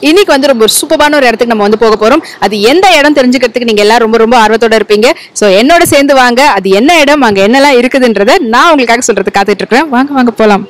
இன்னைக்கு வந்து ரொம்ப சூப்பரான ஒரு இடத்துக்கு நம்ம வந்து போக போறோம். அது எந்த இடம் தெரிஞ்சுக்கிறதுக்கு நீங்க எல்லாரும் ரொம்ப ரொம்ப ஆர்வத்தோட இருப்பீங்க. சோ என்னோட சேர்ந்து வாங்க. அது என்ன இடம் அங்க என்னெல்லாம் இருக்குதுன்றத நான் உங்களுக்காக சொல்றது காத்துட்டு இருக்கிறேன். வாங்க வாங்க போலாம்.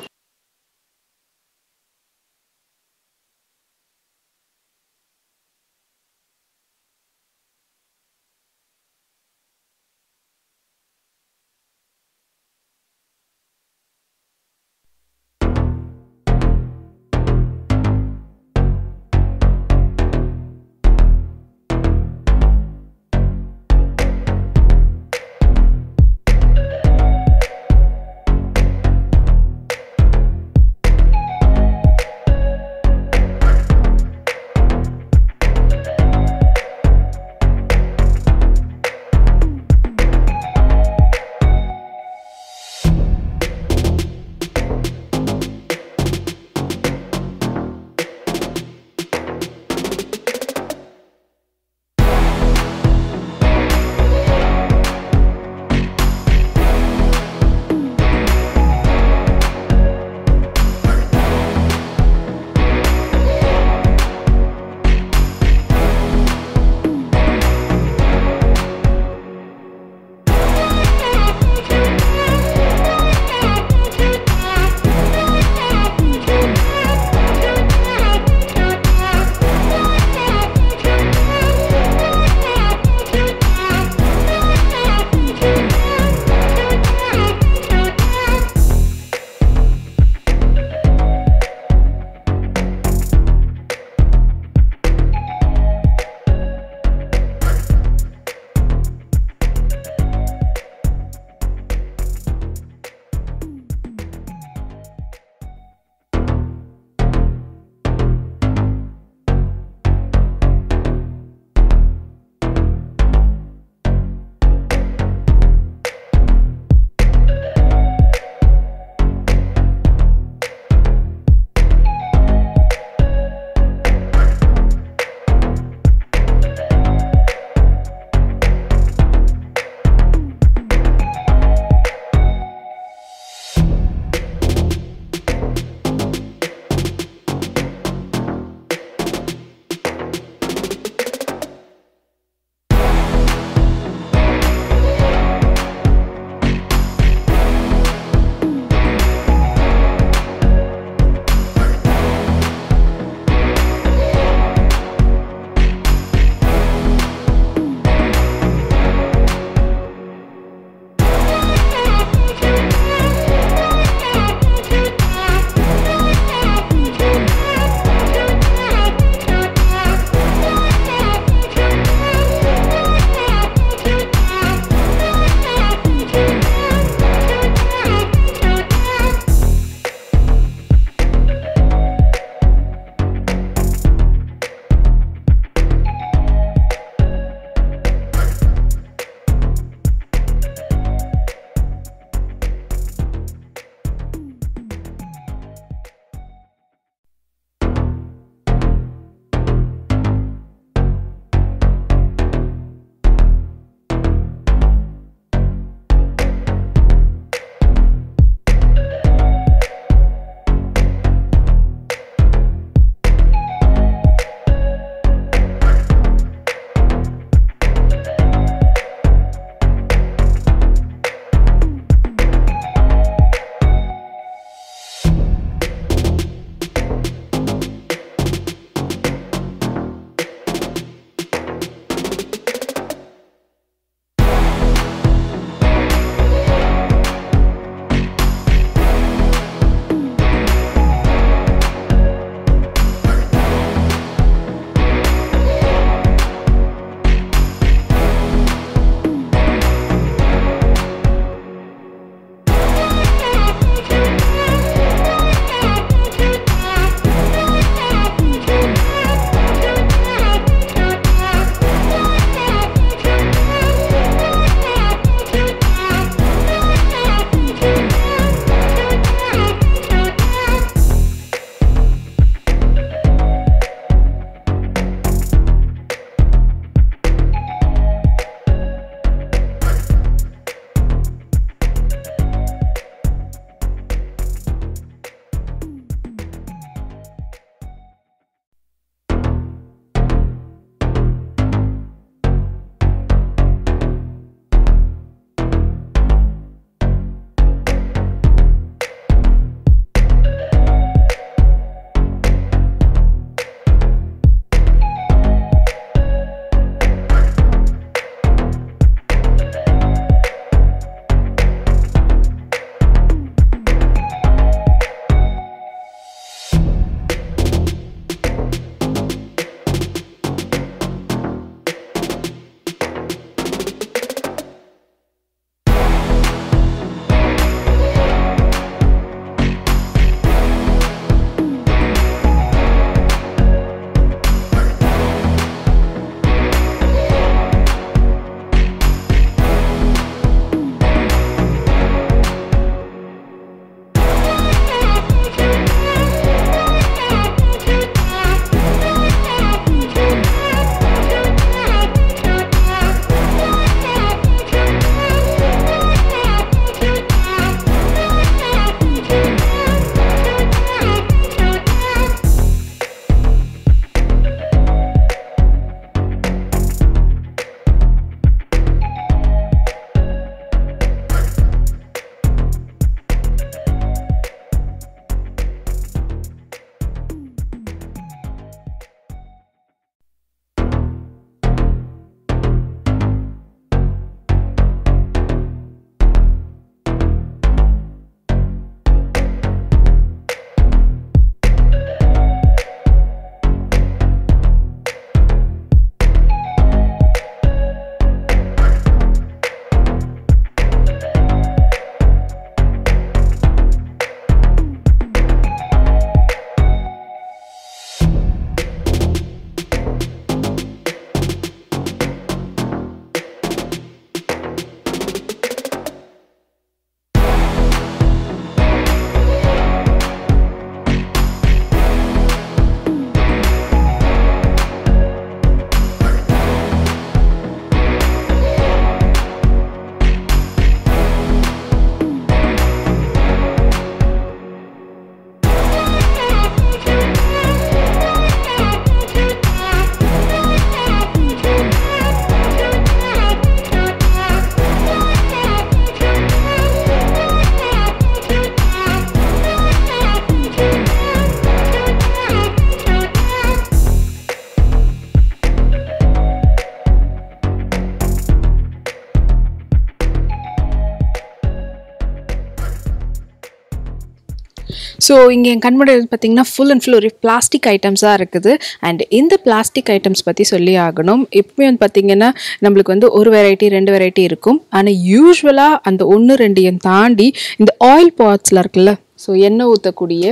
ஸோ இங்கே என் கண்முறை பார்த்தீங்கன்னா ஃபுல் அண்ட் ஃபுல் ஒரு பிளாஸ்டிக் ஐட்டம்ஸாக இருக்குது. அண்ட் இந்த பிளாஸ்டிக் ஐட்டம்ஸ் பற்றி சொல்லி ஆகணும். எப்பவுமே வந்து பார்த்தீங்கன்னா நம்மளுக்கு வந்து ஒரு வெரைட்டி ரெண்டு வெரைட்டி இருக்கும். ஆனால் யூஸ்வலாக அந்த ஒன்று ரெண்டையும் தாண்டி இந்த ஆயில் பாட்ஸில் இருக்குல்ல ஸோ எண்ணெய் ஊற்றக்கூடிய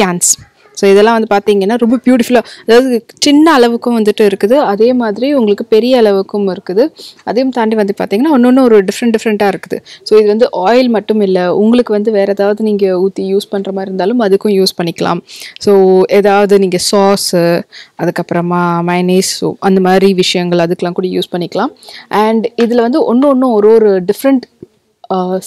கேன்ஸ் ஸோ இதெல்லாம் வந்து பார்த்தீங்கன்னா ரொம்ப பியூட்டிஃபுல்லாக அதாவது சின்ன அளவுக்கும் வந்துட்டு இருக்குது. அதே மாதிரி உங்களுக்கு பெரிய அளவுக்கும் இருக்குது. அதையும் தாண்டி வந்து பார்த்தீங்கன்னா ஒன்று ஒன்று ஒரு டிஃப்ரெண்ட் டிஃப்ரெண்ட்டாக இருக்குது. ஸோ இது வந்து ஆயில் மட்டும் இல்லை உங்களுக்கு வந்து வேறு ஏதாவது நீங்கள் ஊற்றி யூஸ் பண்ணுற மாதிரி இருந்தாலும் அதுக்கும் யூஸ் பண்ணிக்கலாம். ஸோ ஏதாவது நீங்கள் சாஸு அதுக்கப்புறமா மைனேஸ் ஸோ அந்த மாதிரி விஷயங்கள் அதுக்கெலாம் கூட யூஸ் பண்ணிக்கலாம். அண்ட் இதில் வந்து ஒன்று ஒன்றும் ஒரு ஒரு டிஃப்ரெண்ட்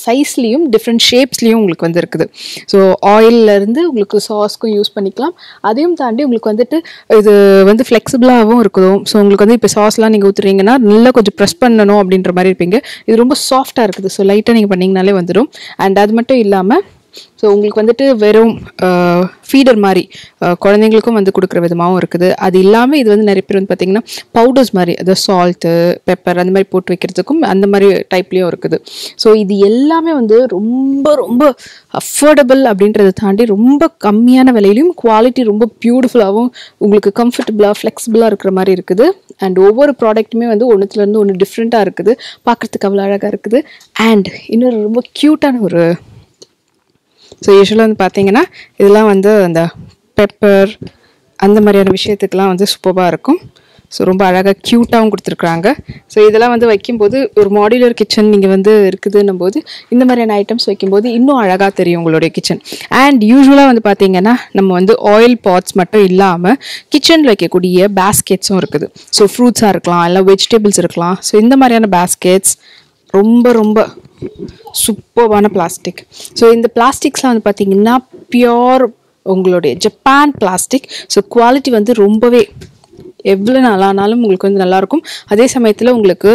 சைஸ்லேயும் டிஃப்ரெண்ட் ஷேப்ஸ்லேயும் உங்களுக்கு வந்து இருக்குது ஸோ ஆயிலிருந்து உங்களுக்கு சாஸ்க்கும் யூஸ் பண்ணிக்கலாம். அதையும் தாண்டி உங்களுக்கு வந்துட்டு இது வந்து ஃப்ளெக்சிபிளாகவும் இருக்கும் ஸோ உங்களுக்கு வந்து இப்போ சாஸ்லாம் நீங்கள் ஊற்றுறீங்கன்னா நல்லா கொஞ்சம் ப்ரெஸ் பண்ணணும் அப்படின்ற மாதிரி இருப்பீங்க. இது ரொம்ப சாஃப்டாக இருக்குது. ஸோ லைட்டாக நீங்கள் பண்ணிங்கனாலே வந்துடும் அண்ட் அது மட்டும் இல்லாமல் ஸோ உங்களுக்கு வந்துட்டு வெறும் ஃபீடர் மாதிரி குழந்தைங்களுக்கும் வந்து கொடுக்குற விதமாகவும் இருக்குது. அது இல்லாமல் இது வந்து நிறைய பேர் வந்து பார்த்திங்கன்னா பவுடர்ஸ் மாதிரி அதாவது சால்ட்டு பெப்பர் அந்த மாதிரி போட்டு வைக்கிறதுக்கும் அந்த மாதிரி டைப்லேயும் இருக்குது. ஸோ இது எல்லாமே வந்து ரொம்ப ரொம்ப அஃபோர்டபுள் அப்படின்றத தாண்டி ரொம்ப கம்மியான விலையிலையும் குவாலிட்டி ரொம்ப பியூட்டிஃபுல்லாகவும் உங்களுக்கு கம்ஃபர்டபுளாக ஃப்ளெக்சிபிளாக இருக்கிற மாதிரி இருக்குது. அண்ட் ஒவ்வொரு ப்ராடக்ட்டுமே வந்து ஒன்றுத்துலேருந்து ஒன்று டிஃப்ரெண்ட்டாக இருக்குது. பார்க்குறதுக்கு அவ்வளோ அழகாக இருக்குது. அண்ட் இன்னொரு ரொம்ப க்யூட்டான ஒரு ஸோ யூஸ்வலாக வந்து பார்த்தீங்கன்னா இதெல்லாம் வந்து அந்த பெப்பர் அந்த மாதிரியான விஷயத்துக்கெலாம் வந்து சூப்பராக இருக்கும். ஸோ ரொம்ப அழகாக க்யூட்டாகவும் கொடுத்துருக்குறாங்க. ஸோ இதெல்லாம் வந்து வைக்கும்போது ஒரு மாடுலர் கிச்சன் நீங்கள் வந்து இருக்குதுன்னும் போது இந்த மாதிரியான ஐட்டம்ஸ் வைக்கும்போது இன்னும் அழகாக தெரியும் உங்களுடைய கிச்சன் அண்ட் யூஸ்வலாக வந்து பார்த்தீங்கன்னா நம்ம வந்து ஆயில் பாட்ஸ் மட்டும் இல்லாமல் கிச்சனில் வைக்கக்கூடிய பேஸ்கெட்ஸும் இருக்குது. ஸோ ஃப்ரூட்ஸாக இருக்கலாம் இல்லை வெஜிடபிள்ஸ் இருக்கலாம். ஸோ இந்த மாதிரியான பேஸ்கெட்ஸ் ரொம்ப ரொம்ப சூப்பர்வான பிளாஸ்டிக் ஸோ இந்த பிளாஸ்டிக்ஸ்லாம் வந்து பார்த்திங்கன்னா பியோர் உங்களுடைய ஜப்பான் பிளாஸ்டிக் ஸோ குவாலிட்டி வந்து ரொம்பவே எவ்வளோ நாளானாலும் உங்களுக்கு வந்து நல்லாயிருக்கும். அதே சமயத்தில் உங்களுக்கு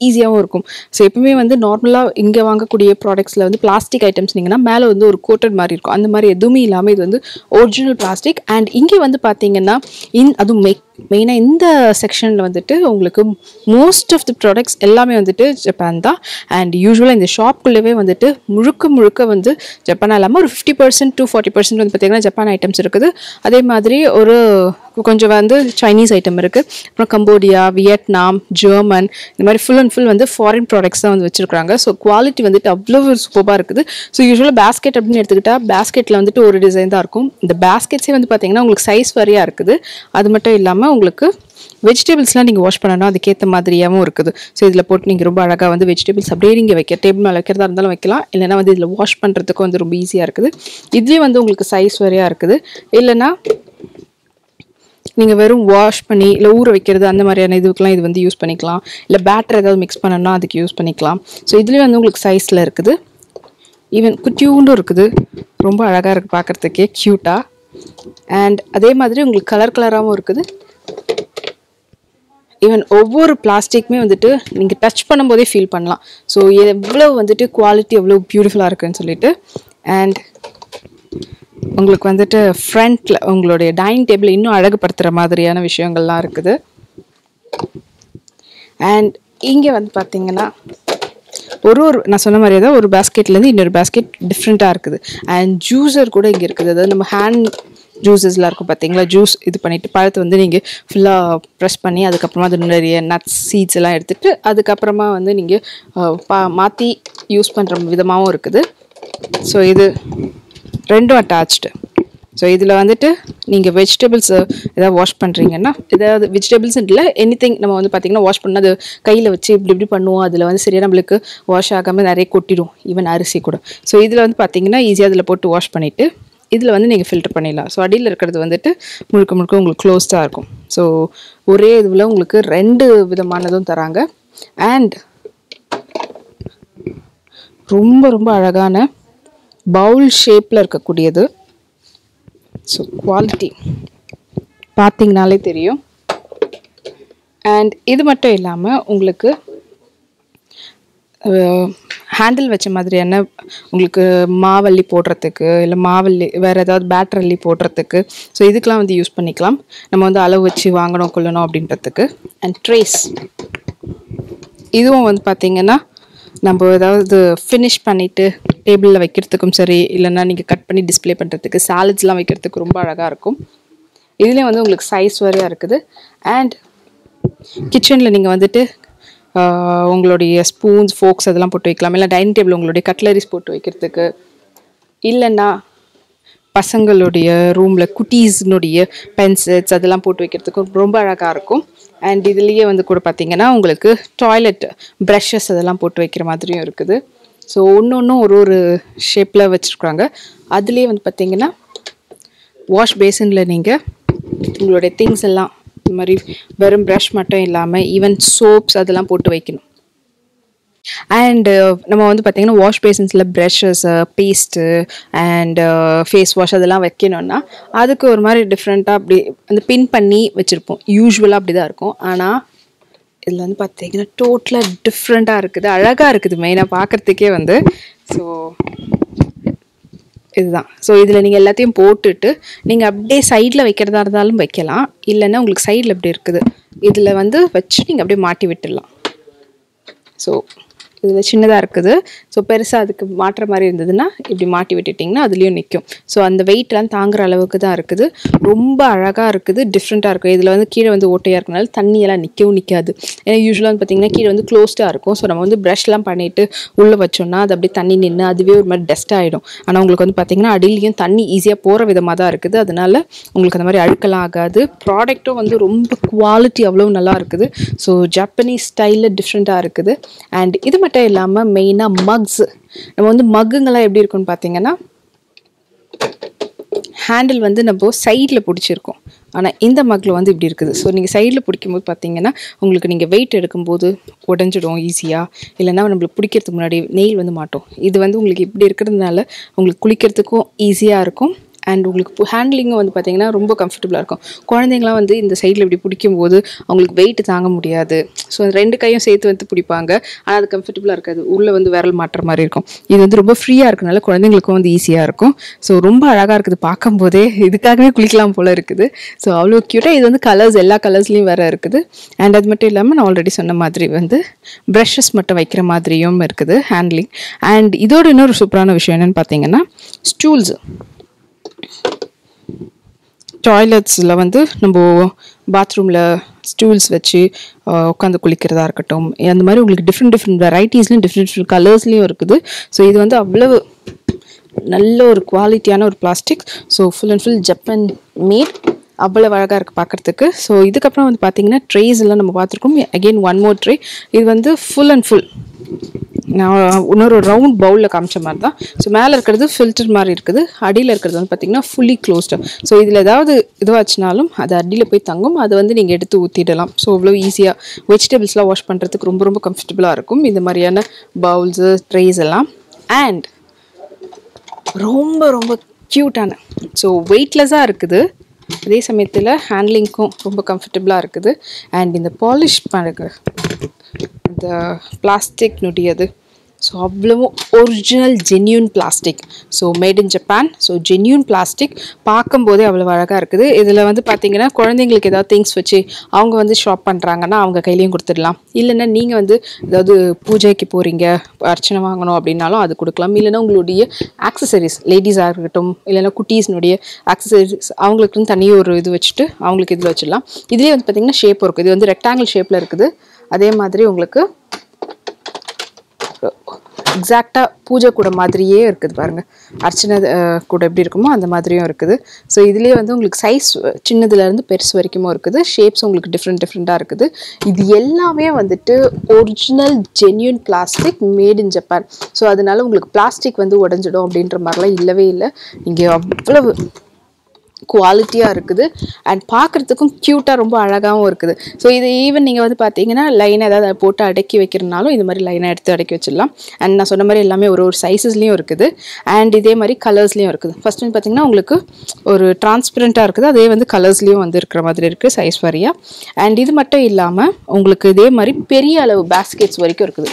ஈஸியாகவும் இருக்கும். ஸோ எப்பவுமே வந்து நார்மலாக இங்கே வாங்கக்கூடிய ப்ராடக்ட்ஸில் வந்து பிளாஸ்டிக் ஐட்டம்ஸ் நீங்கன்னா மேலே வந்து ஒரு கோட்டட் மாதிரி இருக்கும். அந்த மாதிரி எதுவுமே இல்லாமல் இது வந்து ஒரிஜினல் பிளாஸ்டிக் அண்ட் இங்கே வந்து பார்த்தீங்கன்னா இன் அதுவும் மெக் மெயினாக இந்த செக்ஷனில் வந்துட்டு உங்களுக்கு மோஸ்ட் ஆஃப் தி ப்ராடக்ட்ஸ் எல்லாமே வந்துட்டு ஜப்பான் தான். அண்ட் யூஸ்வலாக இந்த ஷாப்குள்ளவே வந்துட்டு முழுக்க முழுக்க வந்து ஜப்பானாக இல்லாமல் ஒரு fifty percent to forty percent வந்து பார்த்திங்கன்னா ஜப்பான் ஐட்டம்ஸ் இருக்குது. அதே மாதிரி ஒரு கொஞ்சம் வந்து சைனீஸ் ஐட்டம் இருக்குது அப்புறம் கம்போடியா வியட்நாம் ஜெர்மன் இந்த மாதிரி ஃபுல் அண்ட் ஃபுல் வந்து ஃபாரின் ப்ராடக்ட்ஸ் தான் வந்து வச்சுருக்காங்க ஸோ குவாலிட்டி வந்துட்டு அவ்வளோ சூப்பராக இருக்குது. ஸோ யூஸ்வலாக பேஸ்கெட் அப்படின்னு எடுத்துக்கிட்டால் பேஸ்கெட்டில் வந்துட்டு ஒரு டிசைன் தான் இருக்கும். இந்த பேஸ்கெட்ஸே வந்து பார்த்தீங்கன்னா உங்களுக்கு சைஸ் வரையாக இருக்குது. அது மட்டும் இல்லாமல் உங்களுக்கு வெஜிடபிள்ஸ்லாம் நீங்கள் வாஷ் பண்ணணும். அதுக்கேற்ற மாதிரியாகவும் இருக்குது. ஸோ இதில் போட்டு நீங்கள் ரொம்ப அழகாக வந்து வெஜிடபிள்ஸ் அப்படியே நீங்கள் வைக்க டேபிள் மேலே வைக்கிறதா இருந்தாலும் வைக்கலாம். இல்லைனா வந்து இதில் வாஷ் பண்ணுறதுக்கும் வந்து ரொம்ப ஈஸியாக இருக்குது. இதுலேயே வந்து உங்களுக்கு சைஸ் வரையாக இருக்குது. இல்லைன்னா நீங்கள் வெறும் வாஷ் பண்ணி இல்லை ஊற வைக்கிறது அந்த மாதிரியான இதுக்கெலாம் இது வந்து யூஸ் பண்ணிக்கலாம். இல்லை பேட்டர் ஏதாவது மிக்ஸ் பண்ணணும்னா அதுக்கு யூஸ் பண்ணிக்கலாம். ஸோ இதுலேயும் வந்து உங்களுக்கு சைஸில் இருக்குது. ஈவன் குட்டியூண்டும் இருக்குது. ரொம்ப அழகாக இருக்குது பார்க்குறதுக்கே க்யூட்டாக அண்ட் அதே மாதிரி உங்களுக்கு கலர் கலராகவும் இருக்குது. ஈவன் ஒவ்வொரு பிளாஸ்டிக்குமே வந்துட்டு நீங்கள் டச் பண்ணும்போதே ஃபீல் பண்ணலாம். ஸோ எவ்வளோ வந்துட்டு குவாலிட்டி எவ்வளோ பியூட்டிஃபுல்லாக இருக்குன்னு சொல்லிட்டு அண்ட் உங்களுக்கு வந்துட்டு ஃப்ரண்ட்டில் உங்களுடைய டைனிங் டேபிள் இன்னும் அழகுபடுத்துகிற மாதிரியான விஷயங்கள்லாம் இருக்குது. அண்ட் இங்கே வந்து பார்த்தீங்கன்னா ஒரு ஒரு நான் சொன்ன மாதிரியே தான் ஒரு பேஸ்கெட்லேருந்து இன்னொரு பேஸ்கெட் டிஃப்ரெண்ட்டாக இருக்குது. அண்ட் ஜூஸர் கூட இங்கே இருக்குது. அதாவது நம்ம ஹேண்ட் ஜூஸஸ்லாம் இருக்கும் பார்த்தீங்களா ஜூஸ் இது பண்ணிவிட்டு பழத்தை வந்து நீங்கள் ஃபுல்லாக ப்ரெஸ் பண்ணி அதுக்கப்புறமா அது நிறைய நட்ஸ் சீட்ஸ் எல்லாம் எடுத்துகிட்டு அதுக்கப்புறமா வந்து நீங்கள் பா மாற்றி யூஸ் பண்ணுற விதமாகவும் இருக்குது. ஸோ இது ரெண்டும் அட்டாச்டு ஸோ இதில் வந்துட்டு நீங்கள் வெஜிடபிள்ஸ் எதாவது வாஷ் பண்ணுறீங்கன்னா ஏதாவது வெஜிடபிள்ஸ் இல்லை எனி நம்ம வந்து பார்த்திங்கன்னா வாஷ் பண்ணால் அது கையில் வச்சு இப்படி இப்படி பண்ணுவோம். அதில் வந்து சரியாக நம்மளுக்கு வாஷ் ஆகாமல் நிறைய கொட்டிடும். ஈவன் அரிசி கூட. ஸோ இதில் வந்து பார்த்திங்கன்னா ஈஸியாக அதில் போட்டு வாஷ் பண்ணிவிட்டு இதில் வந்து நீங்கள் ஃபில்டர் பண்ணிடலாம். ஸோ அடியில் இருக்கிறது வந்துட்டு முழுக்க முழுக்க உங்களுக்கு க்ளோஸ்டாக இருக்கும். ஸோ ஒரே இதுவில் உங்களுக்கு ரெண்டு விதமானதும் தராங்க. அண்ட் ரொம்ப ரொம்ப அழகான பவுல் ஷேப்பில் இருக்கக்கூடியது. ஸோ குவாலிட்டி பார்த்திங்கனாலே தெரியும். அண்ட் இது மட்டும் இல்லாமல் உங்களுக்கு ஹேண்டில் வச்ச மாதிரியான உங்களுக்கு மாவள்ளி போடுறதுக்கு இல்லை மாவல்லி வேறு ஏதாவது பேட்டர் அள்ளி போடுறதுக்கு. ஸோ இதுக்கெலாம் வந்து யூஸ் பண்ணிக்கலாம். நம்ம வந்து அளவு வச்சு வாங்கணும் கொள்ளணும் அப்படின்றதுக்கு. அண்ட் ட்ரேஸ் இதுவும் வந்து பார்த்திங்கன்னா நம்ம ஏதாவது ஃபினிஷ் பண்ணிவிட்டு டேபிளில் வைக்கிறதுக்கும் சரி இல்லைன்னா நீங்கள் கட் பண்ணி டிஸ்ப்ளே பண்ணுறதுக்கு சாலட்ஸ்லாம் வைக்கிறதுக்கு ரொம்ப அழகாக இருக்கும். இதுலேயும் வந்து உங்களுக்கு சைஸ் வரையாக இருக்குது. அண்ட் கிச்சனில் நீங்கள் வந்துட்டு உங்களுடைய ஸ்பூன்ஸ் ஃபோக்ஸ் அதெல்லாம் போட்டு வைக்கலாம். இல்லை டைனிங் டேபிள் உங்களுடைய கட்லரிஸ் போட்டு வைக்கிறதுக்கு. இல்லைன்னா பசங்களுடைய ரூமில் குட்டீஸ்னுடைய பென்சில்ஸ் அதெல்லாம் போட்டு வைக்கிறதுக்கு ரொம்ப அழகாக இருக்கும். அண்ட் இதுலேயே வந்து கூட பார்த்திங்கன்னா உங்களுக்கு டாய்லெட் ப்ரஷஸ் அதெல்லாம் போட்டு வைக்கிற மாதிரியும் இருக்குது. ஸோ ஒன்று ஒன்றும் ஒரு ஒரு ஷேப்பில் வச்சுருக்குறாங்க அதுலேயே வந்து பார்த்திங்கன்னா வாஷ் பேசினில் நீங்கள் உங்களுடைய திங்ஸ் எல்லாம் இந்த மாதிரி வெறும் ப்ரஷ் மட்டும் இல்லாமல் ஈவன் சோப்ஸ் அதெல்லாம் போட்டு வைக்கணும். அண்டு uh, நம்ம வந்து பார்த்திங்கன்னா wash பேசின்ஸில் brushes paste and face wash அதெல்லாம் வைக்கணும்னா அதுக்கு ஒரு மாதிரி டிஃப்ரெண்ட்டாக அப்படி அந்த பின் பண்ணி வச்சுருப்போம். யூஸ்வலாக அப்படி தான் இருக்கும். ஆனால் இதில் வந்து பார்த்தீங்கன்னா டோட்டலாக டிஃப்ரெண்ட்டாக இருக்குது. அழகாக இருக்குது மெயினாக பார்க்குறதுக்கே வந்து. ஸோ இதுதான். ஸோ இதில் நீங்கள் எல்லாத்தையும் போட்டுட்டு நீங்கள் அப்படியே சைடில் வைக்கிறதா இருந்தாலும் வைக்கலாம். இல்லைன்னா உங்களுக்கு சைடில் அப்படி இருக்குது இதில் வந்து வச்சு நீங்கள் அப்படியே மாட்டி விட்டுடலாம். ஸோ இதில் சின்னதாக இருக்குது. ஸோ பெருசாக அதுக்கு மாட்டுற மாதிரி இருந்ததுன்னா இப்படி மாட்டி விட்டுட்டிங்கன்னா அதுலேயும் நிற்கும். ஸோ அந்த வெயிட்லாம் தாங்குற அளவுக்கு தான் இருக்குது. ரொம்ப அழகாக இருக்குது டிஃப்ரெண்ட்டாக இருக்கும். இதில் வந்து கீழே வந்து ஓட்டையாக இருக்கனால தண்ணியெல்லாம் நிற்கவும் நிற்காது. ஏன்னா யூஸ்வலாக வந்து பார்த்திங்கன்னா கீழே வந்து க்ளோஸ்டாக இருக்கும். ஸோ நம்ம வந்து ப்ரஷ்லாம் பண்ணிவிட்டு உள்ளே வச்சோம்னா அது அப்படியே தண்ணி நின்று அதுவே ஒரு மாதிரி டஸ்ட் ஆகிடும் ஆனால் உங்களுக்கு வந்து பார்த்திங்கன்னா அடியிலையும் தண்ணி ஈஸியாக போகிற விதமாக தான் இருக்குது. அதனால உங்களுக்கு அந்த மாதிரி அழுக்கெல்லாம் ஆகாது. ப்ராடக்ட்டும் வந்து ரொம்ப குவாலிட்டி அவ்வளோ நல்லா இருக்குது. ஸோ ஜப்பனீஸ் ஸ்டைலில் டிஃப்ரெண்ட்டாக இருக்குது. அண்ட் இது மட்டும் இல்லாமல் மெயினாக மக்ஸ் நம்ம வந்து மக்குங்கெல்லாம் எப்படி இருக்குன்னு பார்த்தீங்கன்னா ஹேண்டில் வந்து நம்ம சைடில் பிடிச்சிருக்கோம். ஆனால் இந்த மக்கில் வந்து இப்படி இருக்குது. ஸோ நீங்கள் சைடில் பிடிக்கும்போது பார்த்தீங்கன்னா உங்களுக்கு நீங்கள் வெயிட் எடுக்கும்போது உடஞ்சிடும் ஈஸியாக இல்லைன்னா நம்மளுக்கு பிடிக்கிறதுக்கு முன்னாடி நெயில் வந்து மாட்டோம். இது வந்து உங்களுக்கு இப்படி இருக்கிறதுனால உங்களுக்கு குளிக்கிறதுக்கும் ஈஸியாக இருக்கும். அண்ட் உங்களுக்கு ஹேண்ட்லிங்கும் வந்து பார்த்தீங்கன்னா ரொம்ப கம்ஃபர்டபுளாக இருக்கும். குழந்தைங்களாம் வந்து இந்த சைடில் இப்படி பிடிக்கும்போது அவங்களுக்கு வெயிட் தாங்க முடியாது. ஸோ ரெண்டு கையும் சேர்த்து வந்து பிடிப்பாங்க. ஆனால் அது கம்ஃபர்டபுளாக இருக்காது. உள்ளே வந்து விரல் மாட்டுற மாதிரி இருக்கும். இது வந்து ரொம்ப ஃப்ரீயாக இருக்கனால குழந்தைங்களுக்கும் வந்து ஈஸியாக இருக்கும். ஸோ ரொம்ப அழகாக இருக்குது பார்க்கும்போதே. இதுக்காகவே குளிக்கலாம் போல் இருக்குது. ஸோ அவ்வளோ க்யூட்டாக இது வந்து கலர்ஸ் எல்லா கலர்ஸ்லேயும் வேறு இருக்குது. அண்ட் அது மட்டும் இல்லாமல் நான் ஆல்ரெடி சொன்ன மாதிரி வந்து ப்ரஷஸ் மட்டும் வைக்கிற மாதிரியும் இருக்குது ஹேண்ட்லிங் அண்ட் இதோட இன்னொரு சூப்பரான விஷயம் என்னென்னு பார்த்தீங்கன்னா ஸ்டூல்ஸு டாய்லெட்ஸில் வந்து நம்ம பாத்ரூமில் ஸ்டூல்ஸ் வச்சு உட்காந்து குளிக்கிறதா இருக்கட்டும் அந்த மாதிரி உங்களுக்கு டிஃப்ரெண்ட் டிஃப்ரெண்ட் வெரைட்டிஸ்லையும் டிஃப்ரெண்ட் டிஃப்ரெண்ட் கலர்ஸ்லையும் இருக்குது. ஸோ இது வந்து அவ்வளவு நல்ல ஒரு குவாலிட்டியான ஒரு plastic so full and full Japan made அவ்வளோ அழகாக இருக்குது பார்க்குறதுக்கு ஸோ இதுக்கப்புறம் வந்து பார்த்தீங்கன்னா ட்ரேஸ் எல்லாம் நம்ம பார்த்துருக்கோம் அகெயின் ஒன் மோர் ட்ரே இது வந்து ஃபுல் அண்ட் ஃபுல் நான் இன்னொரு ரவுண்ட் பவுலில் காமிச்ச மாதிரி தான் ஸோ மேலே இருக்கிறது ஃபில்டர் மாதிரி இருக்குது. அடியில் இருக்கிறது வந்து பார்த்திங்கன்னா ஃபுல்லி க்ளோஸ்டு ஸோ இதில் ஏதாவது இதுவாச்சுனாலும் அது அடியில் போய் தங்கும். அதை வந்து நீங்கள் எடுத்து ஊற்றிடலாம் ஸோ அவ்வளோ ஈஸியாக வெஜிடபிள்ஸ்லாம் வாஷ் பண்ணுறதுக்கு ரொம்ப ரொம்ப கம்ஃபர்டபுளாக இருக்கும். இந்த மாதிரியான பவுல்ஸு ட்ரேஸ் எல்லாம். அண்ட் ரொம்ப ரொம்ப க்யூட்டான ஸோ வெயிட்லெஸ்ஸாக இருக்குது. அதே சமயத்தில் ஹேண்ட்லிங்க்கும் ரொம்ப கம்ஃபர்டபுளாக இருக்குது. அண்ட் இந்த பாலிஷ் பண்ணுற இந்த பிளாஸ்டிக்னுடையது ஸோ அவ்வளவும் original genuine plastic so made in Japan so genuine plastic பார்க்கும்போதே அவ்வளோ அழகாக இருக்குது. இதில் வந்து பார்த்தீங்கன்னா குழந்தைங்களுக்கு ஏதாவது திங்ஸ் வச்சு அவங்க வந்து ஷாப் பண்ணுறாங்கன்னா அவங்க கையிலையும் கொடுத்துடலாம். இல்லைன்னா நீங்கள் வந்து ஏதாவது பூஜைக்கு போகிறீங்க அர்ச்சனை வாங்கணும் அப்படின்னாலும் அது கொடுக்கலாம். இல்லைன்னா உங்களுடைய ஆக்சசரிஸ் லேடிஸாக இருக்கட்டும் இல்லைன்னா குட்டீஸ்னுடைய ஆக்சசரிஸ் அவங்களுக்குன்னு தனி ஒரு இது வச்சுட்டு அவங்களுக்கு இதில் வச்சிடலாம். இதுலேயே வந்து பார்த்தீங்கன்னா ஷேப் இருக்குது இது வந்து ரெக்டாங்கிள் ஷேப்பில் இருக்குது. அதே மாதிரி உங்களுக்கு எக்ஸாக்டாக பூஜை கூட மாதிரியே இருக்குது பாருங்கள் அர்ச்சனை கூட எப்படி இருக்குமோ அந்த மாதிரியும் இருக்குது. ஸோ இதுலேயே வந்து உங்களுக்கு சைஸ் சின்னதுலேருந்து பெருசு வரைக்குமோ இருக்குது. ஷேப்ஸ் உங்களுக்கு டிஃப்ரெண்ட் டிஃப்ரெண்ட்டாக இருக்குது. இது எல்லாமே வந்துட்டு original genuine plastic made in Japan so அதனால உங்களுக்கு பிளாஸ்டிக் வந்து உடஞ்சிடும் அப்படின்ற மாதிரிலாம் இல்லவே இல்லை. இங்கே அவ்வளவு குவாலிட்டியாக இருக்குது. அண்ட் பார்க்குறதுக்கும் க்யூட்டாக ரொம்ப அழகாகவும் இருக்குது. ஸோ இது ஈவன் நீங்கள் வந்து பார்த்தீங்கன்னா லைன் ஏதாவது போட்டு அடக்கி வைக்கிறனாலும் இது மாதிரி லைனாக எடுத்து அடக்கி வச்சிடலாம். அண்ட் நான் சொன்ன மாதிரி எல்லாமே ஒரு ஒரு சைஸஸ்லேயும் இருக்குது. அண்ட் இதே மாதிரி கலர்ஸ்லேயும் இருக்குது. ஃபஸ்ட் வந்து பார்த்தீங்கன்னா உங்களுக்கு ஒரு டிரான்ஸ்பரண்ட்டாக இருக்குது. அதே வந்து கலர்ஸ்லேயும் வந்து இருக்கிற மாதிரி இருக்குது சைஸ் வாரியாக அண்ட் இது மட்டும் இல்லாமல் உங்களுக்கு இதே மாதிரி பெரிய அளவு பேஸ்கெட்ஸ் வரைக்கும் இருக்குது.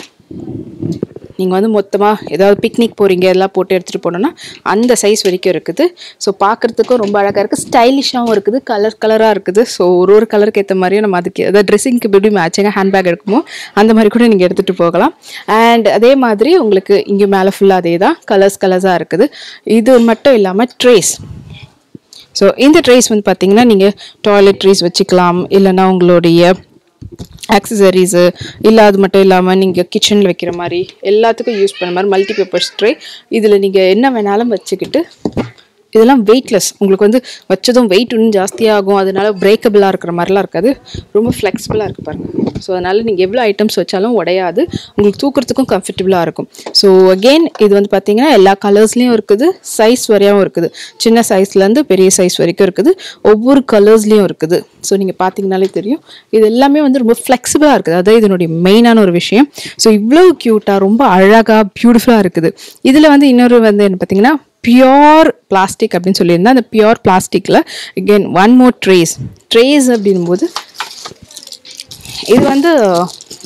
நீங்கள் வந்து மொத்தமாக ஏதாவது பிக்னிக் போகிறீங்க எல்லாம் போட்டு எடுத்துகிட்டு போனோன்னா அந்த சைஸ் வரைக்கும் இருக்குது. ஸோ பார்க்குறதுக்கும் ரொம்ப அழகாக இருக்குது ஸ்டைலிஷாகவும் இருக்குது. கலர் கலராக இருக்குது. ஸோ ஒரு ஒரு கலருக்கு ஏற்ற மாதிரியும் நம்ம அதுக்கு அதாவது ட்ரெஸ்ஸிங்க்கு எப்படி மேட்சிங்காக ஹேண்ட்பேக் எடுக்குமோ அந்த மாதிரி கூட நீங்கள் எடுத்துகிட்டு போகலாம். அண்ட் அதே மாதிரி உங்களுக்கு இங்கே மேலே ஃபுல்லாக அதே தான் கலர்ஸ் கலர்ஸாக இருக்குது. இது மட்டும் இல்லாமல் ட்ரேஸ் ஸோ இந்த ட்ரேஸ் வந்து பார்த்தீங்கன்னா நீங்கள் டாய்லெட் ட்ரேஸ் வச்சுக்கலாம். இல்லைன்னா உங்களுடைய ஆக்சசரிஸு இல்லை அது மட்டும் இல்லாமல் நீங்கள் கிச்சனில் வைக்கிற மாதிரி எல்லாத்துக்கும் யூஸ் பண்ண மாதிரி மல்டி பர்பஸ் இதில் நீங்கள் என்ன வேணாலும் வச்சுக்கிட்டு இதெல்லாம் வெயிட்லெஸ் உங்களுக்கு வந்து வச்சதும் வெயிட் இன்னும் ஜாஸ்தியாகும். அதனால பிரேக்கபிளாக இருக்கிற மாதிரிலாம் இருக்காது. ரொம்ப ஃப்ளெக்சிபிளாக இருக்குது பாருங்கள் ஸோ அதனால் நீங்கள் எவ்வளோ ஐட்டம்ஸ் வச்சாலும் உடையாது. உங்களுக்கு தூக்கிறதுக்கும் கம்ஃபர்டபுளாக இருக்கும். ஸோ அகெயின் இது வந்து பார்த்தீங்கன்னா எல்லா கலர்ஸ்லேயும் இருக்குது. சைஸ் வரையாகவும் இருக்குது. சின்ன சைஸ்லேருந்து பெரிய சைஸ் வரைக்கும் இருக்குது. ஒவ்வொரு கலர்ஸ்லேயும் இருக்குது. ஸோ நீங்கள் பார்த்தீங்கனாலே தெரியும். இது எல்லாமே வந்து ரொம்ப ஃப்ளெக்சிபிளாக இருக்குது. அதான் இதனுடைய மெயினான ஒரு விஷயம். ஸோ இவ்வளோ க்யூட்டாக ரொம்ப அழகாக பியூட்டிஃபுல்லாக இருக்குது. இதில் வந்து இன்னொரு வந்து என்ன பார்த்தீங்கன்னா பியோர் பிளாஸ்டிக் அப்படின்னு சொல்லியிருந்தேன் அந்த பியோர் பிளாஸ்டிக்கில் again one more trays trays அப்படின்போது இது வந்து